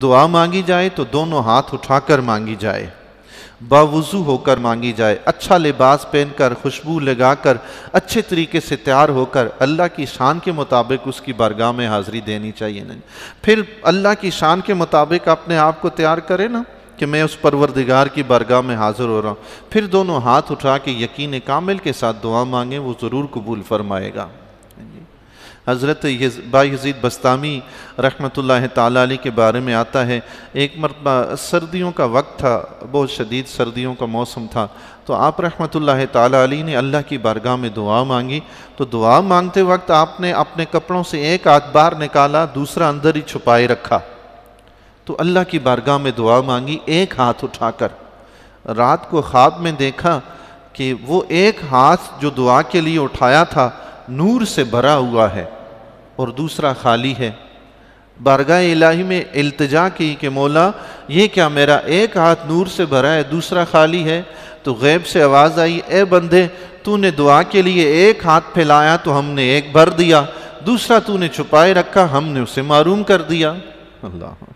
दुआ मांगी जाए तो दोनों हाथ उठाकर मांगी जाए। बावजू होकर मांगी जाए। अच्छा लिबास पहनकर, खुशबू लगाकर, अच्छे तरीके से तैयार होकर अल्लाह की शान के मुताबिक उसकी बारगाह में हाज़िरी देनी चाहिए नहीं। फिर अल्लाह की शान के मुताबिक अपने आप को तैयार करें ना कि मैं उस परवरदिगार की बारगाह में हाज़िर हो रहा हूँ। फिर दोनों हाथ उठा के यकीन कामिल के साथ दुआ मांगें, वो ज़रूर कबूल फरमाएगा। हज़रत बाजीद बस्तामी रहमत ताली के बारे में आता है, एक मरतबा सर्दियों का वक्त था, बहुत शदीद सर्दियों का मौसम था तो आप रहमत ताली ने अल्लाह की बारगाह में दुआ मांगी तो दुआ मांगते वक्त आपने अपने कपड़ों से एक बाहर निकाला, दूसरा अंदर ही छुपाए रखा तो अल्लाह की बारगाह में दुआ मांगी, एक हाथ उठाकर, रात को ख्वाब में देखा कि वो एक हाथ जो दुआ के लिए उठाया था, नूर से भरा हुआ है। और दूसरा खाली है। बारगाह इलाही में अल्तजा की कि मौला, ये क्या मेरा एक हाथ नूर से भरा है, दूसरा खाली है? तो गैब से आवाज़ आई, ए बंदे, तूने दुआ के लिए एक हाथ फैलाया तो हमने एक भर दिया, दूसरा तूने छुपाए रखा, हमने उसे मारूम कर दिया। अल्लाह।